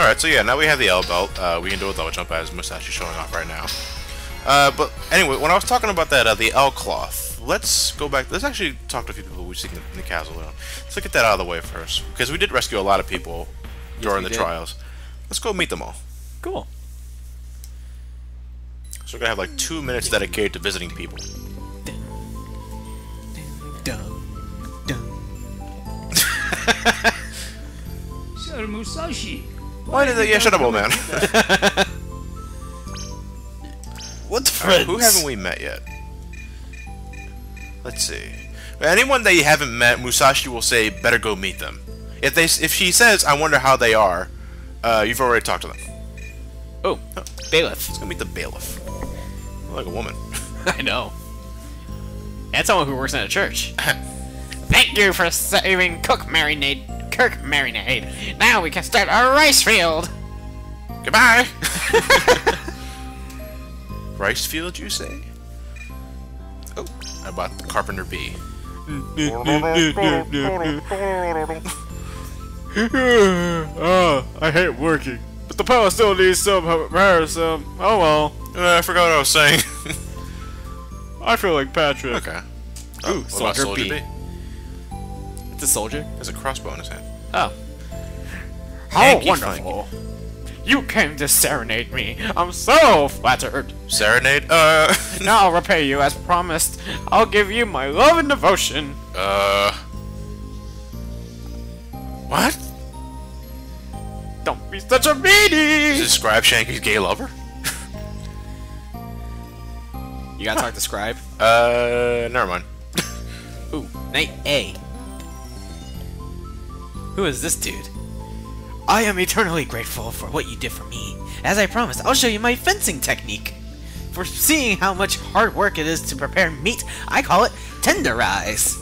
Alright, so yeah, now we have the L belt. Uh, we can do a double jump as Musashi showing off right now. Uh, but anyway, when I was talking about that, uh, the L cloth, let's go back. Let's actually talk to a few people we've seen in the castle. Let's get that out of the way first, because we did rescue a lot of people during we the did. trials. Let's go meet them all. Cool. So we're gonna have like two minutes dedicated to visiting people. Dun, dun. Sir Musashi. Why did they? Yeah, shut up, old man. What the Alright, who haven't we met yet? Let's see. Anyone that you haven't met, Musashi will say, "Better go meet them." If they, if she says, "I wonder how they are," uh, you've already talked to them. Oh, bailiff. Let's go meet the bailiff. Like a woman. I know. And someone who works in a church. Thank you for saving Cook Marinade. Kirk Marinade. Now we can start our rice field. Goodbye. Rice field, you say? Oh, I bought the carpenter bee. oh, I hate working. But the power still needs some repairs, um, oh well. Uh, I forgot what I was saying. I feel like Patrick. okay. Ooh, what about soldier bee. bee? A soldier? There's a crossbow in his hand. Oh. Hanky oh, wonderful. You came to serenade me. I'm so flattered. Serenade? Uh, Now I'll repay you as promised. I'll give you my love and devotion. uh. What? Don't be such a meanie! Is this Scribe Shanky's gay lover? You gotta talk to Scribe. Uh, never mind. Ooh, Knight A. Who is this dude? I am eternally grateful for what you did for me. As I promised, I'll show you my fencing technique. For seeing how much hard work it is to prepare meat, I call it tenderize.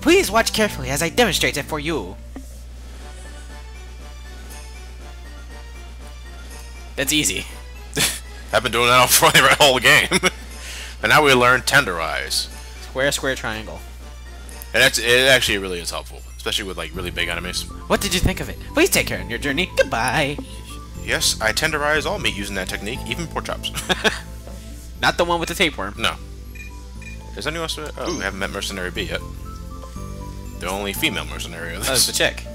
Please watch carefully as I demonstrate it for you. That's easy. I've been doing that all for the whole game. but now we learn tenderize. Square, square, triangle. And that's, it actually really is helpful. Especially with like really big enemies. What did you think of it? Please take care on your journey. Goodbye. Yes, I tenderize all meat using that technique, even pork chops. Not the one with the tapeworm. no. Is anyone else? Uh, oh, we haven't met Mercenary B yet. The only female mercenary of That was this. the chick.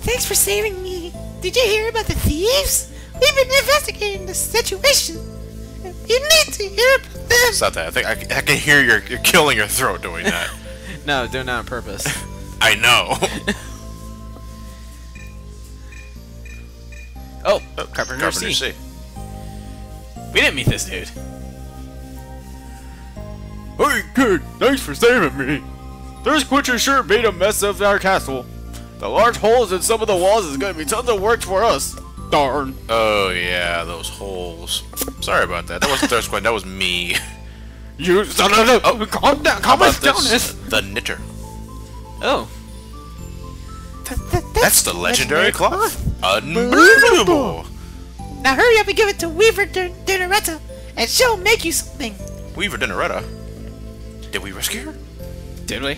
Thanks for saving me. Did you hear about the thieves? We've been investigating the situation. You need to hear about them. Stop that. I think I, I can hear you're, you're killing your throat doing that. No, doing that on purpose. I know. oh, oh Carpenter, Carpenter C. C. We didn't meet this dude. Hey, kid, thanks for saving me. Thirstquencher sure made a mess of our castle. The large holes in some of the walls is gonna be tons of work for us. Darn. Oh yeah, those holes. Sorry about that. That wasn't Thirst Queen, that was me. You son of a... Oh, calm down, How calm about down. this? The knitter. Oh, Th- th- That's the legendary cloth. Unbelievable. Unbelievable. Now hurry up and give it to Weaver Din- Dinneretta, and she'll make you something. Weaver Dinneretta. Did we rescue her? did we?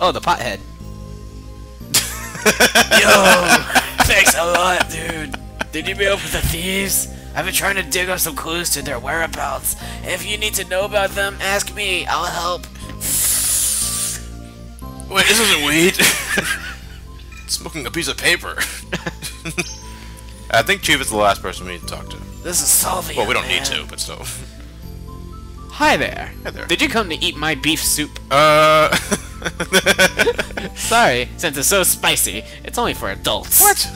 Oh, the pothead. Yo, thanks a lot, dude. Did you meet up with the thieves? I've been trying to dig up some clues to their whereabouts. If you need to know about them, ask me. I'll help. Wait, this isn't weed. Smoking a piece of paper. I think Chief is the last person we need to talk to. This is Salvia. Well, we don't need to, but still. Hi there. Hi there. Did you come to eat my beef soup? Uh. Sorry, since it's so spicy, it's only for adults. what?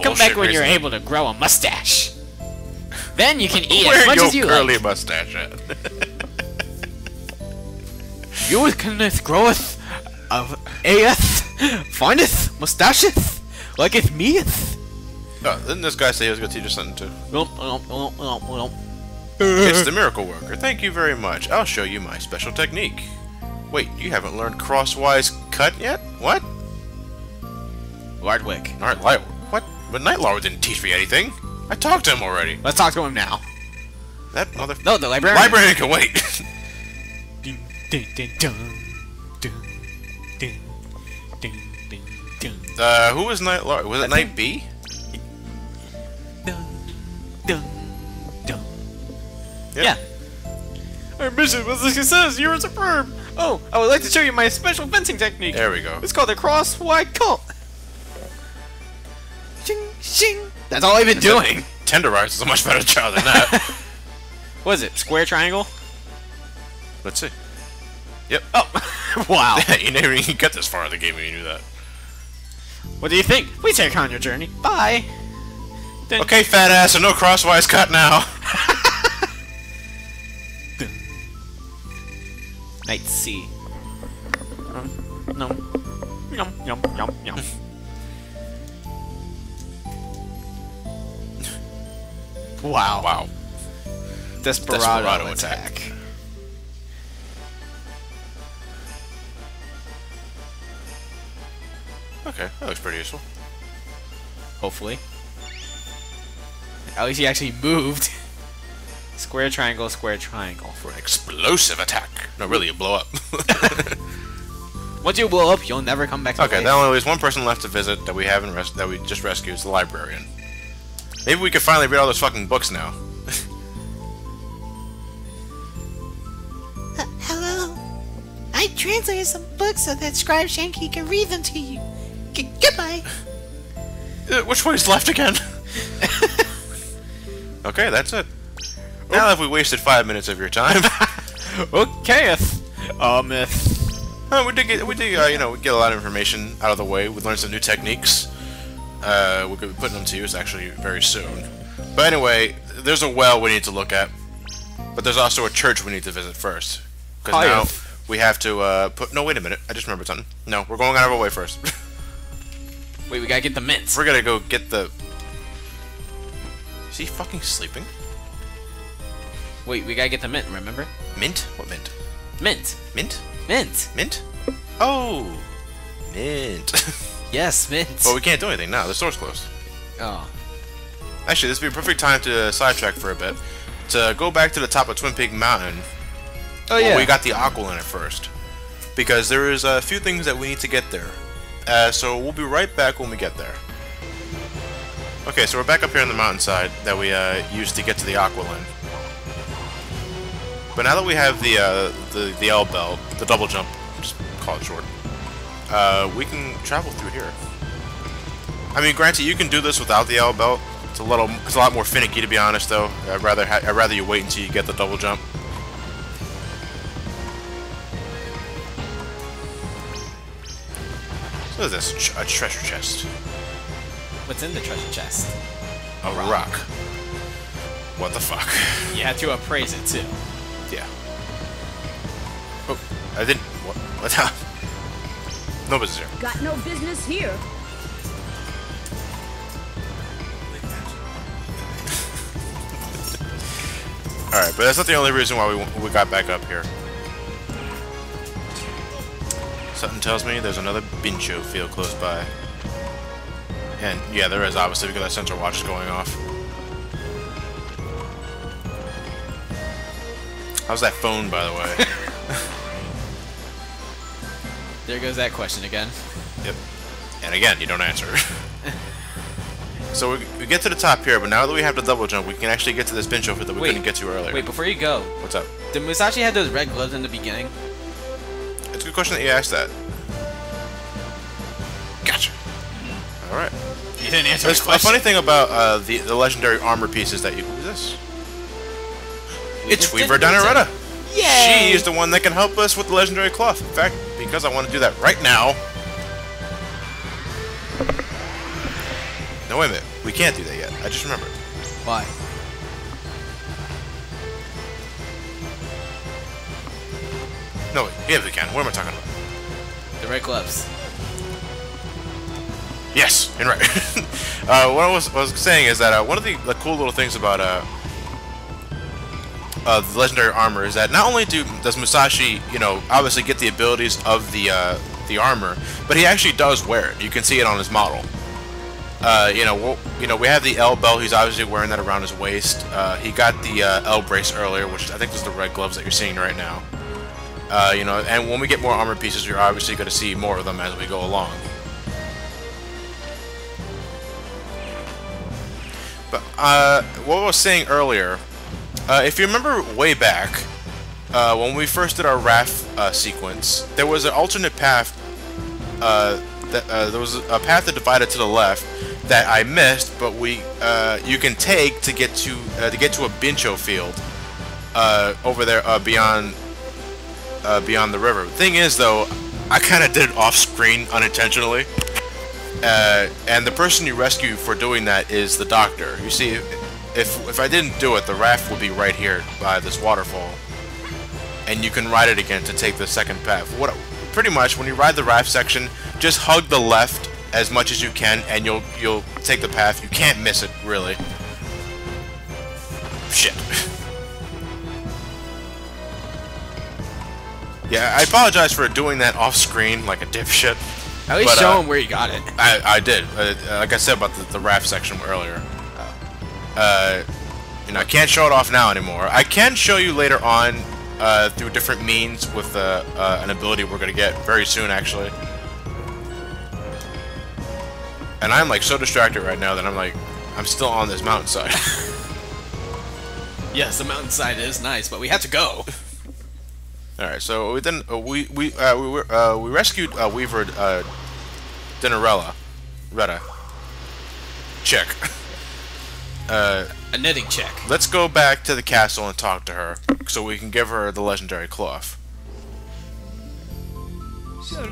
Come back when you're able to grow a mustache. Then you can eat Where as much as you curly like. mustache at? You caneth groweth of aeth, findeth, mustacheth, liketh meeth. oh, didn't this guy say he was going to teach us something too? It's the Miracle Worker. Thank you very much. I'll show you my special technique. Wait, you haven't learned crosswise cut yet? What? Lardwick. Alright, Light. What? But Night Lord didn't teach me anything. I talked to him already. Let's talk to him now. That mother. No, the librarian. Librarian can wait. Ding, ding, ding, dun, dun, ding, ding, ding, ding, Uh, who was Knight Lar- Was it I Knight B? dun, dun, dun. Yep. Yeah. Our mission was a success. You were superb. Oh, I would like to show you my special fencing technique. There we go. It's called the crosswise cut. Shing. That's all I've been doing. Tenderize is a much better job than that. What is it? Square triangle? Let's see. Yep. Oh, wow. you never even get this far in the game when you knew that. What do you think? We take on your journey. Bye. Dun- Okay, fat ass, so no crosswise cut now. Knight C. Um, no. Yum, yum, yum, yum. Wow. Wow. Desperado, Desperado attack. attack. Okay, that looks pretty useful. Hopefully. At least he actually moved. square triangle, square triangle. For an explosive attack. No, really, you blow up. Once you blow up, you'll never come back to okay, that only leaves one person left to visit that we haven't res- that we just rescued. It's the librarian. Maybe we could finally read all those fucking books now. Uh, hello. I translated some books so that Scribe Shanky can read them to you. G- goodbye. Uh, which way is left again? okay, that's it. Now that we wasted five minutes of your time, okay, um, if uh, we did get we did uh, you know we get a lot of information out of the way. We learned some new techniques. Uh, we're gonna be putting them to use actually very soon. But anyway, there's a well we need to look at, but there's also a church we need to visit first. Because now we have to uh, put. No, wait a minute. I just remembered something. No, we're going out of our way first. wait, we gotta get the mints. we're gonna go get the. Is he fucking sleeping? Wait, we gotta get the mint. Remember? Mint? What mint? Mint, Mint? mint. Mint? Oh, mint. Yes, mint. well, we can't do anything now. The store's closed. oh, Actually, this would be a perfect time to sidetrack for a bit. To go back to the top of Twin Peak Mountain. oh yeah. we got the aqua Aqualin at first. Because there is a few things that we need to get there. Uh, so we'll be right back when we get there. Okay, so we're back up here on the mountainside that we uh, used to get to the Aqualin. But now that we have the uh, the the L belt, the double jump, just call it short, uh, we can travel through here. I mean, granted, you can do this without the L belt. It's a little, it's a lot more finicky to be honest, though. I'd rather, ha- I'd rather you wait until you get the double jump. What is this? A treasure chest. What's in the treasure chest? A rock. What the fuck? You have to appraise it too. Yeah. Oh, I didn't. What? What? The- No business here. Got no business here. Alright, but that's not the only reason why we, we got back up here. Something tells me there's another Bincho field close by. And yeah, there is obviously because that sensor watch is going off. How's that phone, by the way? There goes that question again. yep. And again, you don't answer. so we, we get to the top here, but now that we have the double jump, we can actually get to this bench over that we Wait. couldn't get to earlier. Wait, before you go, What's up? did Musashi have those red gloves in the beginning? It's a good question that you asked that. Gotcha. Alright. You didn't answer There's a funny thing about uh, the the legendary armor pieces that you. This? It's just Weaver. Donaretta. Yay! She is the one that can help us with the legendary cloth. In fact, because I want to do that right now. No, wait a minute. We can't do that yet. I just remembered. Why? No, wait. Yeah, we can. What am I talking about? The red gloves. Yes, and right. uh, what I was, what I was saying is that uh, one of the, the cool little things about uh, uh, the legendary armor is that not only do does Musashi, you know, obviously get the abilities of the uh, the armor, but he actually does wear it. You can see it on his model. Uh, you know, we'll, you know, we have the L belt. He's obviously wearing that around his waist. Uh, he got the uh, L brace earlier, which I think is the red gloves that you're seeing right now. Uh, you know, and when we get more armor pieces, you're obviously going to see more of them as we go along. But what I was saying earlier, uh, if you remember way back, uh, when we first did our RAF uh, sequence, there was an alternate path. Uh, that, uh, there was a path that divided to the left that I missed, but we uh, you can take to get to to get to a Bincho field over there beyond beyond the river. The thing is, though, I kind of did it off screen unintentionally. Uh, and the person you rescue for doing that is the doctor. You see, if if I didn't do it, the raft would be right here by this waterfall, and you can ride it again to take the second path. What? Pretty much, when you ride the raft section, just hug the left as much as you can, and you'll you'll take the path. You can't miss it, really. Shit. yeah, I apologize for doing that off screen like a dipshit. At least But, show uh, him where you got it. I, I did. Uh, like I said about the, the raft section earlier. Uh, you know, I can't show it off now anymore. I can show you later on uh, through different means with uh, uh, an ability we're going to get very soon, actually. And I'm like so distracted right now that I'm like, I'm still on this mountainside. Yes, the mountainside is nice, but we have to go. All right, so we then uh, we we uh, we were uh, we rescued uh, Weaver uh, Dinarella, Retta. Check. Uh, A knitting check. let's go back to the castle and talk to her, so we can give her the legendary cloth. Sir,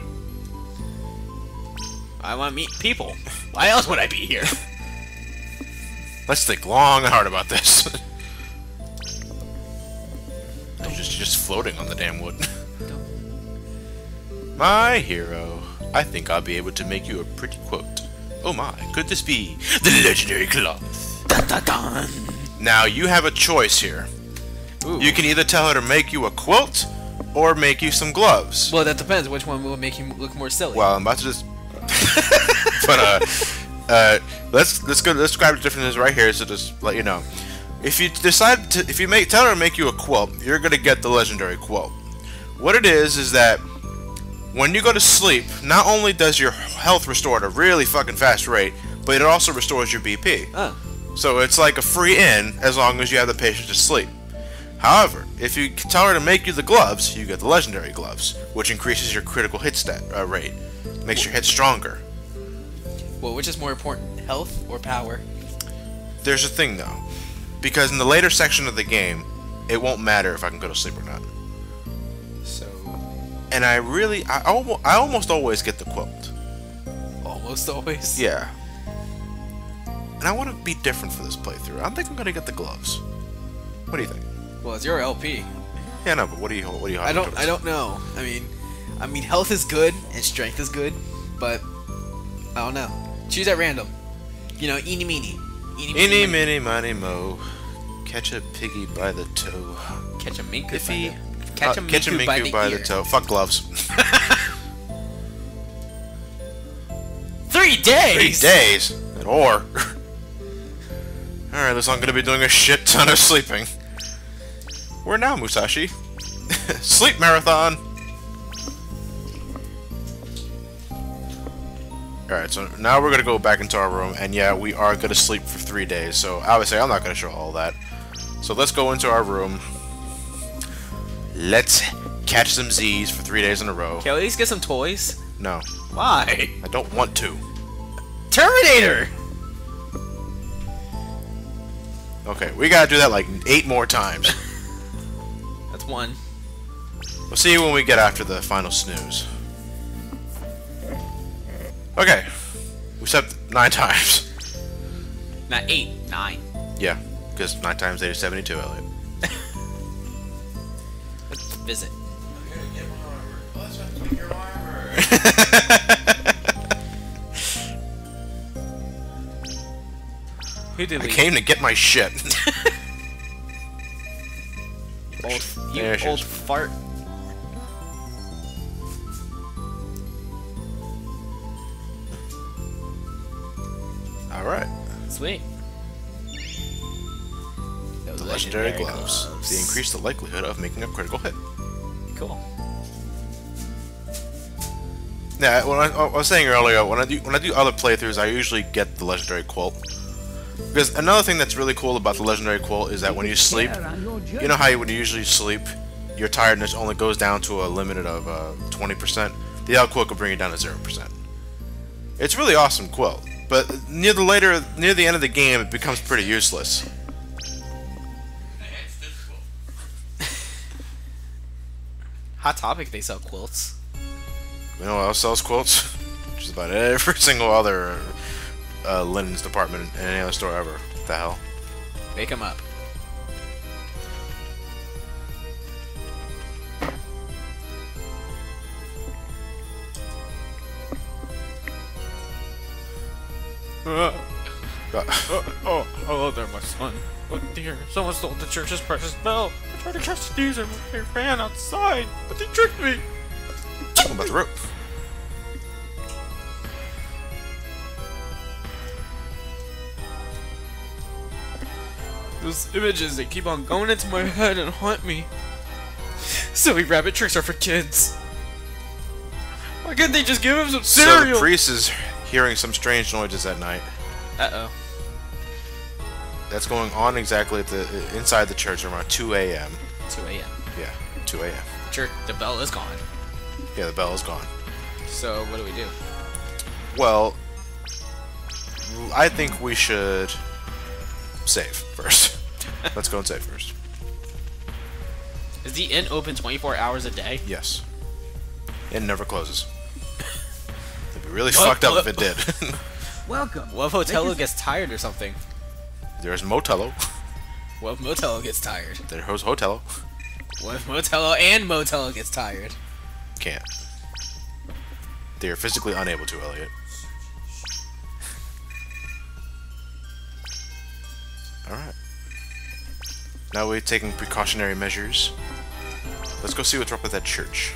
I want to meet people. Why else would I be here? Let's think long and hard about this. I'm just just floating on the damn wood. my hero, I think I'll be able to make you a pretty quote. Oh my, could this be the legendary cloth? Dun, dun, dun. Now you have a choice here. Ooh. You can either tell her to make you a quilt or make you some gloves. Well, that depends. Which one will make you look more silly? Well, I'm about to just. but uh, uh, let's let's go. Let's describe the differences right here. So just let you know. If you decide to, if you make tell her to make you a quilt, you're gonna get the legendary quilt. What it is is that when you go to sleep, not only does your health restore at a really fucking fast rate, but it also restores your BP. oh, So it's like a free in as long as you have the patience to sleep. However, if you tell her to make you the gloves, you get the legendary gloves, which increases your critical hit stat uh, rate, makes your hit stronger. well, which is more important, health or power? There's a thing though, because in the later section of the game, it won't matter if I can go to sleep or not. So, And I really, I almost, I almost always get the quilt. almost always. Yeah. And I want to be different for this playthrough. I think I'm gonna get the gloves. What do you think? Well, it's your LP. Yeah, no, but what do you, what do you? I don't. I don't know. I mean, I mean, health is good and strength is good, but I don't know. Choose at random. You know, eeny meeny. Eeny Eeny, meeny. miny, miny, mo. Catch a piggy by the toe. Catch a mink. If by he- the- Catch a Uh, catch a by, the, by the toe. Fuck gloves. Three days! Three days. And or. Alright, this I'm gonna be doing a shit ton of sleeping. Where now, Musashi? Sleep marathon! Alright, so now we're gonna go back into our room, and yeah, we are gonna sleep for three days, so obviously I'm not gonna show all that. So let's go into our room. Let's catch some Z's for three days in a row. Can I at least get some toys? No, Why? I don't want to. Terminator. Okay, we gotta do that like eight more times. That's one. We'll see you when we get after the final snooze. Okay. We slept nine times. Not eight. Nine. Yeah, because nine times eight is 72, Elliot. Let's visit. Who did I we? came to get my shit. Old, you There old fart. Alright. Sweet. The legendary gloves. They increase the likelihood of making a critical hit. Cool. Yeah, when I, I was saying earlier, when I do when I do other playthroughs, I usually get the legendary quilt. Because another thing that's really cool about the legendary quilt is that when you sleep, you know how you, when you usually sleep, your tiredness only goes down to a limit of uh, 20%. The L quilt will bring it down to 0%. It's really awesome quilt, but near the later near the end of the game, it becomes pretty useless. Hot topic. They sell quilts. You know what else sells quilts? Just about every single other uh, linens department in any other store ever. What the hell? Make them up. Uh, oh, oh, hello there, my son. Oh dear, someone stole the church's precious bell. I tried to catch the thieves and they ran outside, but they tricked me. what about the rope? Those images, they keep on going into my head and haunt me. Silly rabbit tricks are for kids. Why can't they just give him some So cereal? the priest is hearing some strange noises at night. Uh-oh. That's going on exactly at the inside the church around 2 a.m. 2 a.m. Yeah, 2 a.m. Church, the bell is gone. Yeah, the bell is gone. So, what do we do? Well, I think we should save first. Let's go and save first. Is the inn open 24 hours a day? Yes. It never closes. It'd be really What? fucked up if it did. Welcome. What if Hotello gets tired or something? There's Motello. What if Motello gets tired? There's Hotello. What if Motello and Motello gets tired? Can't. They are physically unable to, Elliot. Alright. Now we're taking precautionary measures. Let's go see what's up with that church.